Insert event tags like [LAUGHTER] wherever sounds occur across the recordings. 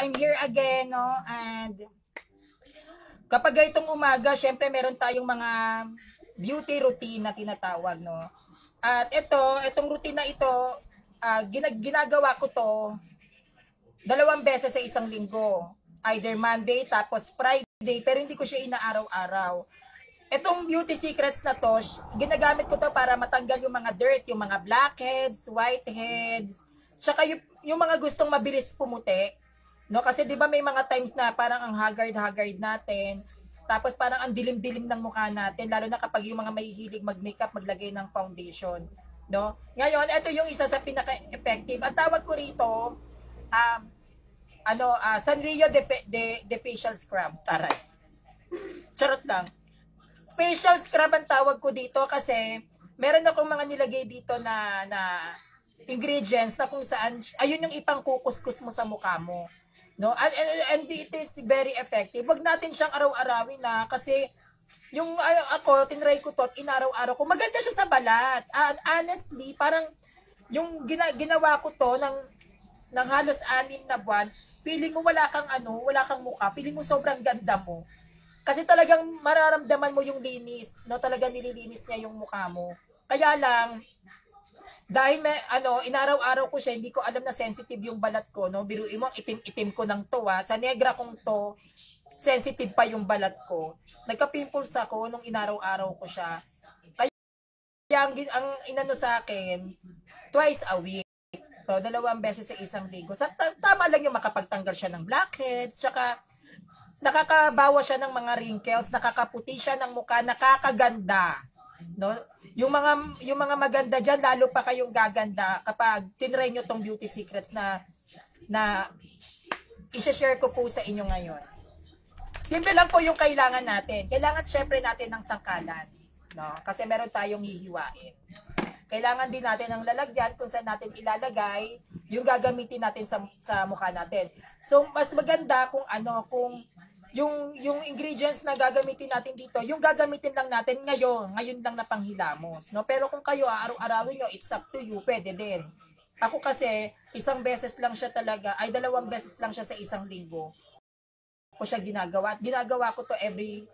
I'm here again, no? And kapag itong umaga, syempre meron tayong mga beauty routine na tinatawag, no? At ito, itong routine na ito, uh, ginag ginagawa ko to dalawang beses sa isang linggo. Either Monday tapos Friday, pero hindi ko siya inaaraw-araw. Itong beauty secrets na to, ginagamit ko to para matanggal yung mga dirt, yung mga blackheads, whiteheads, tsaka yung, yung mga gustong mabilis pumuti. No, kasi 'di ba may mga times na parang ang haggard-haggard natin. Tapos parang ang dilim-dilim ng mukha natin lalo na kapag yung mga mahihilig mag-makeup, maglagay ng foundation, no? Ngayon, ito yung isa sa pinaka-effective. Ang tawag ko rito, um, ano, uh, Sanrio de, de, de facial scrub. Taray. Charot lang. Facial scrub ang tawag ko dito kasi meron akong mga nilagay dito na na ingredients na kung saan ayun yung ipang kukuskus mo sa mukha mo. No? And, and, and it is very effective. Wag natin siyang araw-arawin na kasi yung uh, ako, tinry ko to, inaraw-araw ko. Maganda siya sa balat. And honestly, parang yung gina, ginawa ko to ng, ng halos anim na buwan, feeling mo wala kang ano, wala kang mukha, feeling mo sobrang ganda mo. Kasi talagang mararamdaman mo yung linis, no? Talagang nililinis niya yung mukha mo. Kaya lang, dahil may, ano, inaraw-araw ko siya, hindi ko alam na sensitive yung balat ko, no? Biruin mo, itim-itim ko ng to, ha? Sa negra kong to, sensitive pa yung balat ko. Nagka-pimples ako nung inaraw-araw ko siya. Kaya ang, ang inano sa akin, twice a week. So, dalawang beses sa isang linggo. Sa, tama lang yung makapagtanggal siya ng blackheads, tsaka nakakabawa siya ng mga wrinkles, nakakaputi siya ng mukha, nakakaganda. No? Yung mga yung mga maganda diyan lalo pa kayong gaganda kapag tinry niyo tong beauty secrets na na i-share ko po sa inyo ngayon. Simple lang po yung kailangan natin. Kailangan syempre natin ng sangkalan, no? Kasi meron tayong hihiwain. Kailangan din natin ng lalagyan kung saan natin ilalagay yung gagamitin natin sa sa mukha natin. So mas maganda kung ano kung yung yung ingredients na gagamitin natin dito, yung gagamitin lang natin ngayon, ngayon lang na panghilamos, no? Pero kung kayo araw-arawin nyo, it's up to you, pwede din. Ako kasi, isang beses lang siya talaga, ay dalawang beses lang siya sa isang linggo ko siya ginagawa. At ginagawa ko to every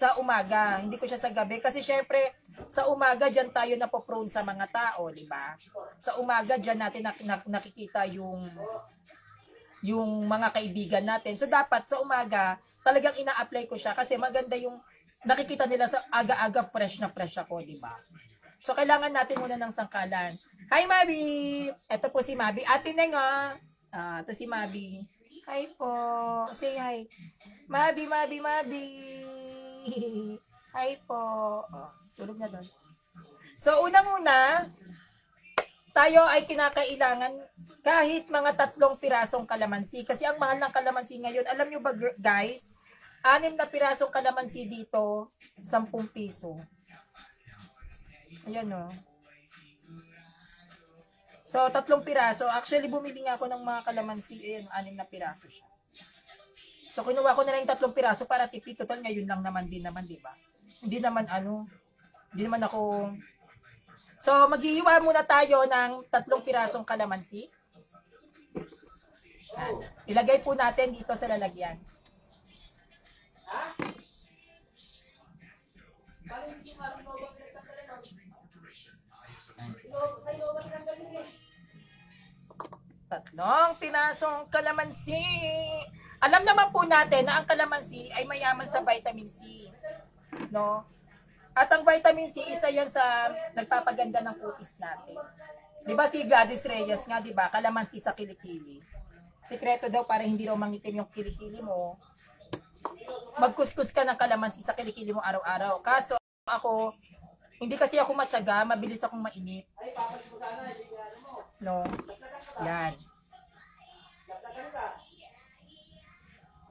sa umaga, hindi ko siya sa gabi kasi syempre sa umaga diyan tayo na prone sa mga tao, di ba? Sa umaga diyan natin nak- nak- nakikita yung yung mga kaibigan natin. So dapat sa umaga talagang ina-apply ko siya kasi maganda yung nakikita nila sa aga-aga fresh na fresh ako, di ba? So, kailangan natin muna ng sangkalan. Hi, Mabi! Ito po si Mabi. Ate Neng, ah. Ah, ito si Mabi. Hi po. Say hi. Mabi, Mabi, Mabi. [LAUGHS] Hi po. Oh, tulog na doon. So, unang-una, tayo ay kinakailangan kahit mga tatlong pirasong kalamansi. Kasi ang mahal ng kalamansi ngayon, alam nyo ba guys, anim na pirasong kalamansi dito, 10 piso. Ayan o. Oh. So, tatlong piraso. Actually, bumili nga ako ng mga kalamansi. Ayan, anim na piraso siya. So, kinuha ko na lang yung tatlong piraso para tipid. Total, ngayon lang naman din naman, di ba? Hindi naman ano, hindi naman ako... So, maghihiwa muna tayo ng tatlong pirasong kalamansi. Ilagay po natin dito sa lalagyan. Tatlong pinasong kalamansi. Alam naman po natin na ang kalamansi ay mayaman sa vitamin C. No? At ang vitamin C, isa yan sa nagpapaganda ng kutis natin. Di ba si Gladys Reyes nga, di ba? Kalamansi sa kilikili. Sikreto daw para hindi raw mangitim yung kilikili mo. Magkuskus ka ng kalamansi sa kilikili mo araw-araw. Kaso ako, hindi kasi ako matyaga, mabilis akong mainit. No? Yan.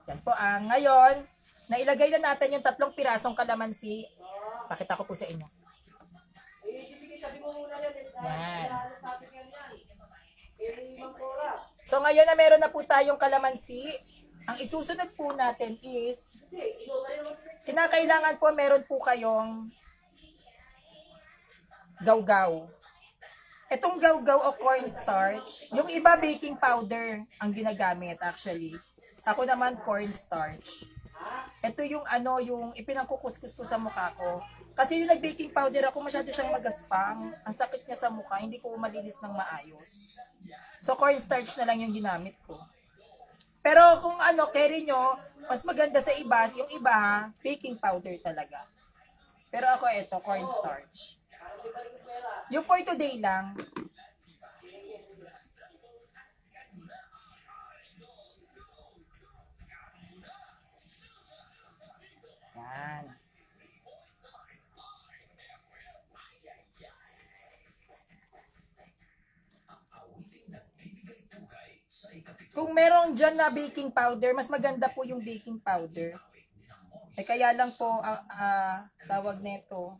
Yan po ang ah, ngayon, nailagay na natin yung tatlong pirasong kalamansi. Pakita ko po sa inyo. Yan. So ngayon na meron na po tayong kalamansi, ang isusunod po natin is, kinakailangan po meron po kayong gawgaw. Itong gawgaw o cornstarch, yung iba baking powder ang ginagamit actually. Ako naman cornstarch. Ito yung ano, yung ipinangkukuskus ko sa mukha ko. Kasi yung nag-baking powder ako, masyado siyang magaspang. Ang sakit niya sa mukha, hindi ko malinis ng maayos. So cornstarch na lang yung ginamit ko. Pero kung ano, carry nyo, mas maganda sa iba, yung iba ha, baking powder talaga. Pero ako ito, cornstarch. Yung for today lang, Yan. Kung meron dyan na baking powder, mas maganda po yung baking powder. Eh kaya lang po, uh, uh, tawag nito,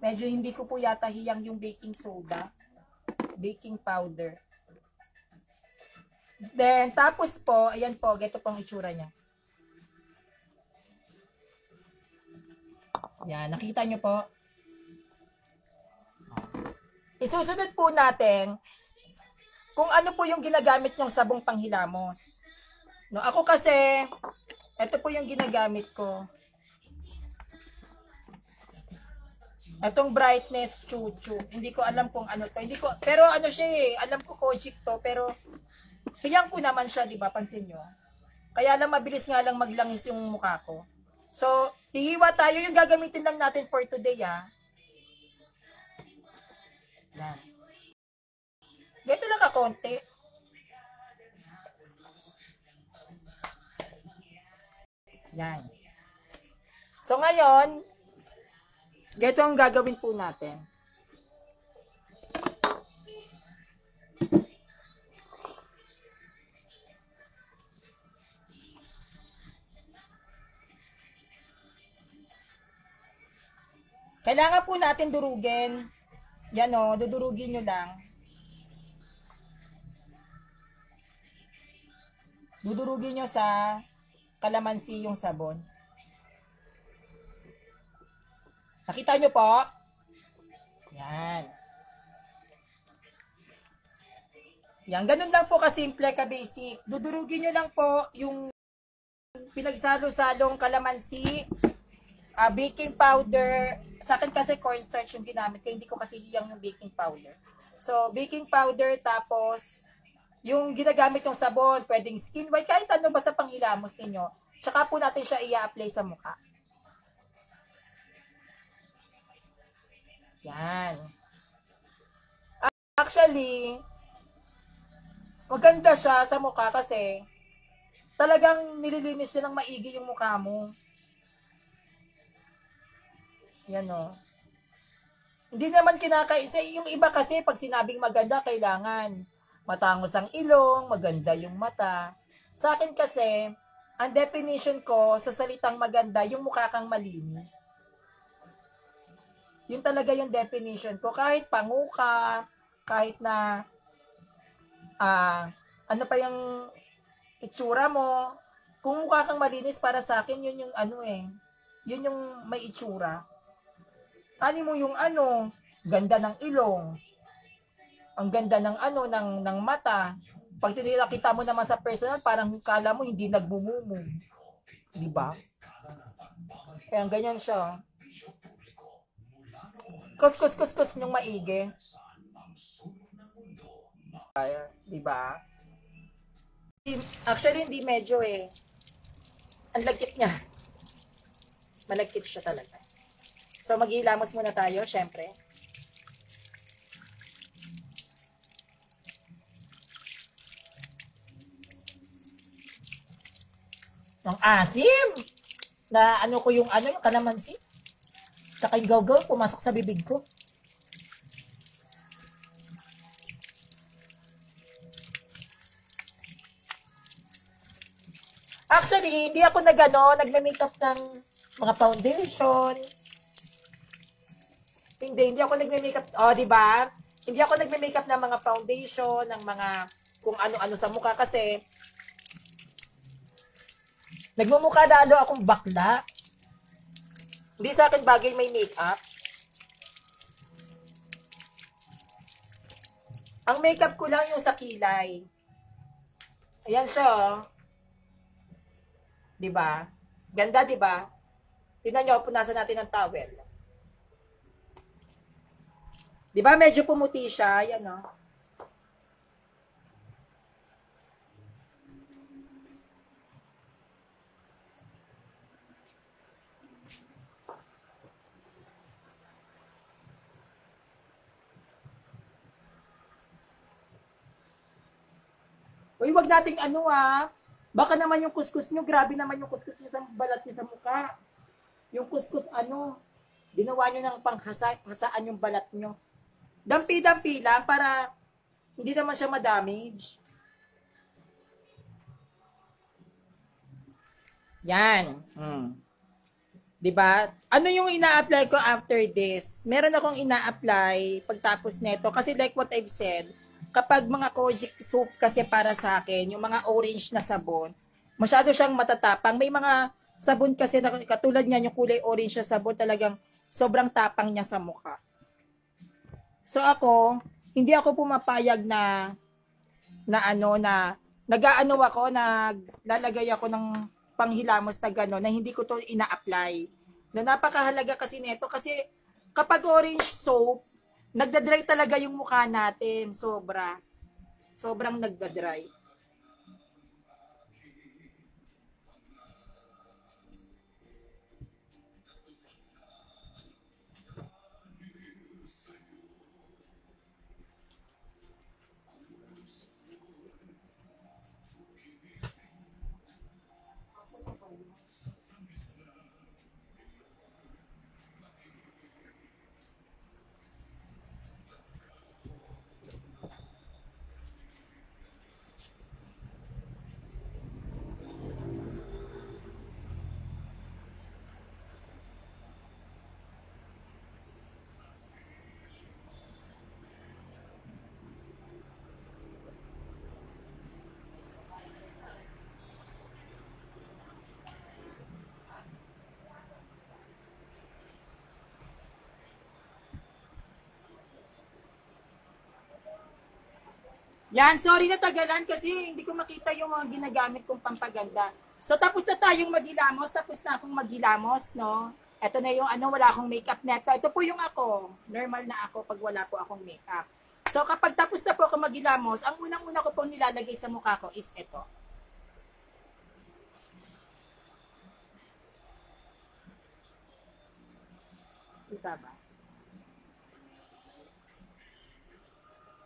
medyo hindi ko po yata hiyang yung baking soda, baking powder. Then, tapos po, ayan po, ito pong itsura niya. Yan, nakita nyo po. Isusunod po natin kung ano po yung ginagamit nyong sabong panghilamos. No, ako kasi, ito po yung ginagamit ko. Itong brightness chuchu. Hindi ko alam kung ano to. Hindi ko, pero ano siya eh, alam ko Kojic to, pero hiyang ko naman siya, di ba? Pansin nyo? Kaya lang mabilis nga lang maglangis yung mukha ko. So, hihiwa tayo yung gagamitin lang natin for today, ah. Yan. Ganito lang kakonti. Yan. So, ngayon, ganito ang gagawin po natin. Kailangan po natin durugin. Yan o, dudurugin nyo lang. Dudurugin nyo sa kalamansi yung sabon. Nakita nyo po? Yan. Yan, ganun lang po kasimple, ka-basic. Dudurugin nyo lang po yung pinagsalo-salong kalamansi, uh, baking powder, sa akin kasi cornstarch yung ginamit ko, hindi ko kasi hiyang yung baking powder. So, baking powder, tapos, yung ginagamit yung sabon, pwedeng skin white, kahit ano basta panghilamos ninyo. Tsaka po natin siya i-apply sa mukha. Yan. Actually, maganda siya sa mukha kasi talagang nililinis siya ng maigi yung mukha mo. Yan o. Hindi naman kinakaisa. Yung iba kasi, pag sinabing maganda, kailangan matangos ang ilong, maganda yung mata. Sa akin kasi, ang definition ko sa salitang maganda, yung mukha kang malinis. Yun talaga yung definition ko. Kahit panguka, kahit na uh, ano pa yung itsura mo, kung mukha kang malinis para sa akin, yun yung ano eh, yun yung may itsura. Ani mo yung ano, ganda ng ilong. Ang ganda ng ano, ng, ng mata. Pag tinilakita mo naman sa personal, parang kala mo hindi nagmumumu. Di ba? Kaya ganyan siya. Kus, kus, kus, kus yung maigi. Di ba? Actually, hindi medyo eh. Ang lagkit niya. Malagkit siya talaga. So, maghihilamos muna tayo, syempre. Ang asim! Na ano ko yung ano, yung kalamansi. Tsaka yung gaw pumasok sa bibig ko. Actually, hindi ako nagano, nagme-makeup ng mga foundation, hindi, hindi ako nagme-makeup. Oh, di ba? Hindi ako nagme-makeup ng mga foundation, ng mga kung ano-ano sa mukha kasi nagmumukha lalo akong bakla. Hindi sa akin bagay may makeup. Ang makeup ko lang yung sa kilay. Ayan siya, oh. 'Di ba? Ganda, ba? Tingnan niyo, punasan natin ng towel. 'Di ba medyo pumuti siya, ayan oh. Uy, wag nating ano ah. Baka naman yung kuskus nyo, grabe naman yung kuskus nyo sa balat nyo sa mukha. Yung kuskus ano, ginawa nyo ng panghasaan yung balat nyo. Dampi-dampi lang para hindi naman siya madamage. Yan. Hmm. 'Di ba? Ano yung ina-apply ko after this? Meron akong ina-apply pagtapos nito kasi like what I've said, kapag mga kojic soup kasi para sa akin, yung mga orange na sabon, masyado siyang matatapang. May mga sabon kasi na katulad niyan, yung kulay orange na sabon, talagang sobrang tapang niya sa mukha. So ako, hindi ako pumapayag na na ano na nagaano ako na lalagay ako ng panghilamos na gano'n na hindi ko to ina-apply. Na napakahalaga kasi nito kasi kapag orange soap, nagda-dry talaga yung mukha natin, sobra. Sobrang nagda-dry. Yan, sorry na tagalan kasi hindi ko makita yung mga ginagamit kong pampaganda. So tapos na tayong magilamos, tapos na akong magilamos, no? Ito na yung ano, wala akong makeup neto. Ito po yung ako. Normal na ako pag wala po akong makeup. So kapag tapos na po ako magilamos, ang unang-una ko pong nilalagay sa mukha ko is ito. Kita ba?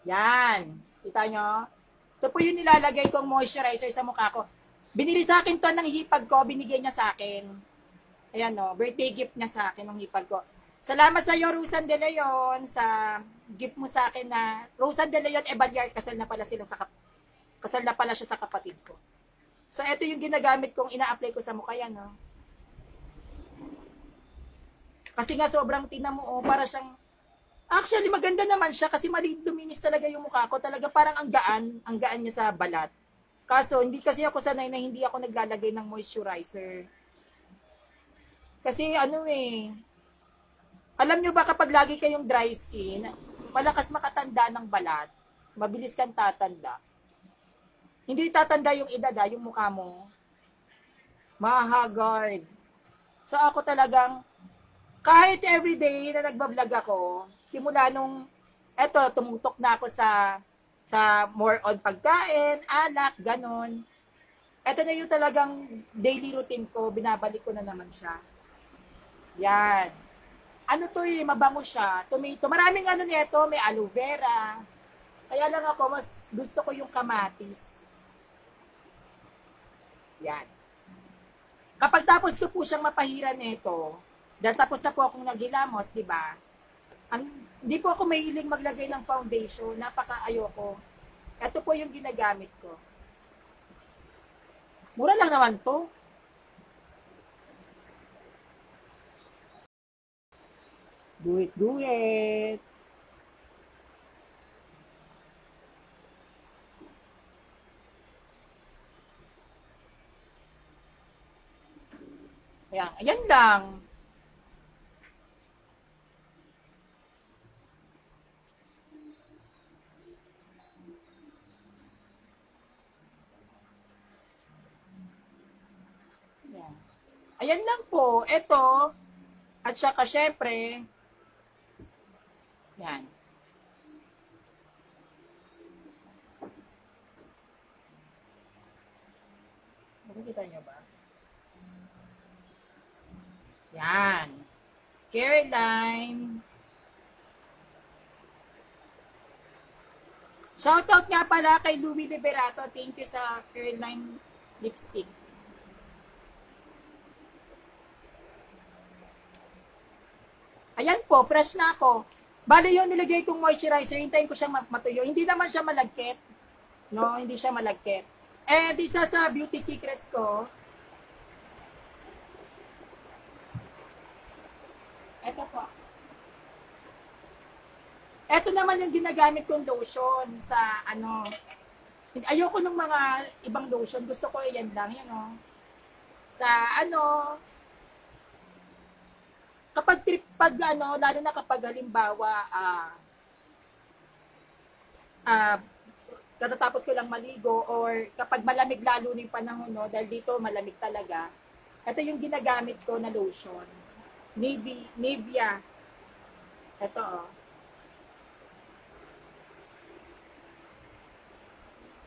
Yan. Kita nyo? Ito po yung nilalagay kong moisturizer sa mukha ko. Binili sa akin to ng hipag ko, binigay niya sa akin. Ayan no, birthday gift niya sa akin ng hipag ko. Salamat sa iyo, Rosan De Leon, sa gift mo sa akin na Rosan De Leon Ebalyar, kasal na pala sila sa kap kasal na pala siya sa kapatid ko. So, ito yung ginagamit kong ina-apply ko sa mukha yan, no? Kasi nga sobrang tina mo, oh, para siyang Actually, maganda naman siya kasi maliit luminis talaga yung mukha ko. Talaga parang ang gaan, ang gaan niya sa balat. Kaso, hindi kasi ako sanay na hindi ako naglalagay ng moisturizer. Kasi ano eh, alam nyo ba kapag lagi kayong dry skin, malakas makatanda ng balat, mabilis kang tatanda. Hindi tatanda yung edad ha, yung mukha mo. Mahagard. So ako talagang, kahit everyday na nagbablog ako, simula nung, eto, tumutok na ako sa, sa more on pagkain, alak, ganon. Ito na yung talagang daily routine ko, binabalik ko na naman siya. Yan. Ano to eh, mabango siya. Tomato. Maraming ano nito, may aloe vera. Kaya lang ako, mas gusto ko yung kamatis. Yan. Kapag tapos ko po siyang mapahiran nito, dahil tapos na po akong naghilamos, di ba? Hindi po ako mahiling maglagay ng foundation. Napaka ayoko. Ito po yung ginagamit ko. Mura lang naman to. Do it, do it. Ayan, ayan lang. Ayan lang po. Ito, at saka syempre, yan. Nakikita niyo ba? Yan. Caroline. Shoutout nga pala kay Louie Liberato. Thank you sa Caroline lipstick. Ayan po, fresh na ako. Bali yung nilagay kong moisturizer, hintayin ko siyang matuyo. Hindi naman siya malagkit. No, hindi siya malagkit. And isa sa beauty secrets ko, Ito po. Ito naman yung ginagamit kong lotion sa ano. Ayoko ng mga ibang lotion. Gusto ko yan lang. Yan o. Sa ano. Kapag trip, pag ano, lalo na kapag halimbawa, ah, uh, katatapos ko lang maligo or kapag malamig lalo ng panahon, no, dahil dito malamig talaga, ito yung ginagamit ko na lotion. Navy, Navia. Ito, oh.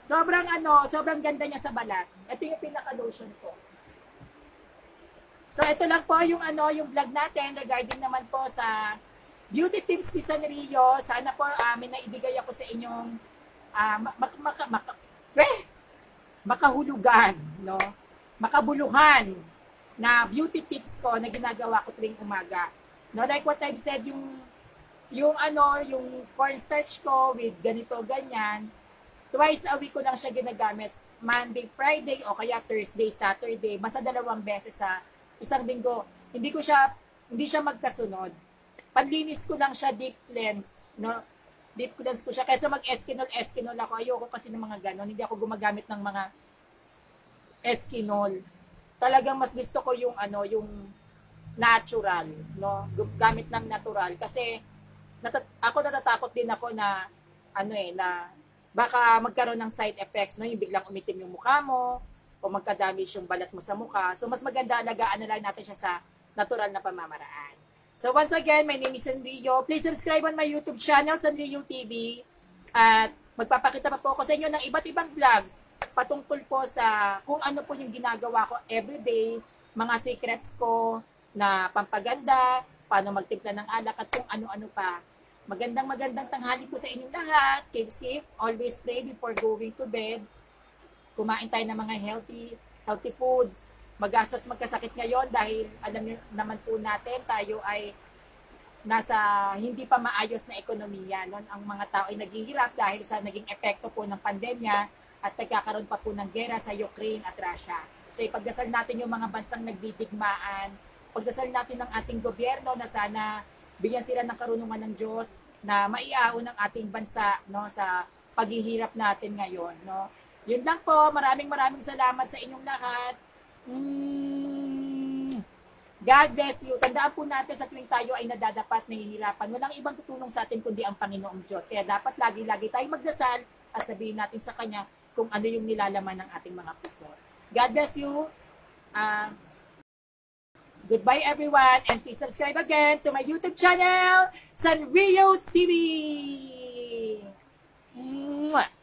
Sobrang ano, sobrang ganda niya sa balat. Ito yung pinaka-lotion ko. So, ito lang po yung ano, yung vlog natin regarding naman po sa beauty tips ni Sanrio. Sana po amin um, na ibigay ako sa inyong uh, mak mak mak eh, makahulugan, no? Makabuluhan na beauty tips ko na ginagawa ko tuwing umaga. No, like what I've said, yung yung ano, yung cornstarch ko with ganito, ganyan, twice a week ko lang siya ginagamit. Monday, Friday, o kaya Thursday, Saturday. Basta dalawang beses sa isang linggo. Hindi ko siya, hindi siya magkasunod. Panlinis ko lang siya deep cleanse, no? Deep cleanse ko siya. Kaysa mag-eskinol, eskinol ako. Ayoko kasi ng mga ganon. Hindi ako gumagamit ng mga eskinol talagang mas gusto ko yung ano, yung natural, no? Gamit ng natural kasi natat- ako natatakot din ako na ano eh na baka magkaroon ng side effects, no? Yung biglang umitim yung mukha mo o magka-damage yung balat mo sa mukha. So mas maganda alagaan na lang natin siya sa natural na pamamaraan. So once again, my name is Sanrio. Please subscribe on my YouTube channel, Sanrio TV. At magpapakita pa po ako sa inyo ng iba't ibang vlogs patungkol po sa kung ano po yung ginagawa ko everyday, mga secrets ko na pampaganda, paano magtimpla ng alak at kung ano-ano pa. Magandang magandang tanghali po sa inyong lahat. Keep safe. Always pray before going to bed. Kumain tayo ng mga healthy healthy foods. Magastos magkasakit ngayon dahil alam niyo naman po natin tayo ay nasa hindi pa maayos na ekonomiya. Noon ang mga tao ay naghihirap dahil sa naging epekto po ng pandemya at nagkakaroon pa po ng gera sa Ukraine at Russia. So ipagdasal natin yung mga bansang nagdidigmaan, pagdasal natin ng ating gobyerno na sana bigyan sila ng karunungan ng Diyos na maiaon ng ating bansa no sa paghihirap natin ngayon no. Yun lang po, maraming maraming salamat sa inyong lahat. Mm. God bless you. Tandaan po natin sa tuwing tayo ay nadadapat, nahihirapan. Walang ibang tutulong sa atin kundi ang Panginoong Diyos. Kaya dapat lagi-lagi tayong magdasal at sabihin natin sa Kanya, kung ano yung nilalaman ng ating mga puso. God bless you. Uh, goodbye everyone and please subscribe again to my YouTube channel, Sanrio TV. Mwah!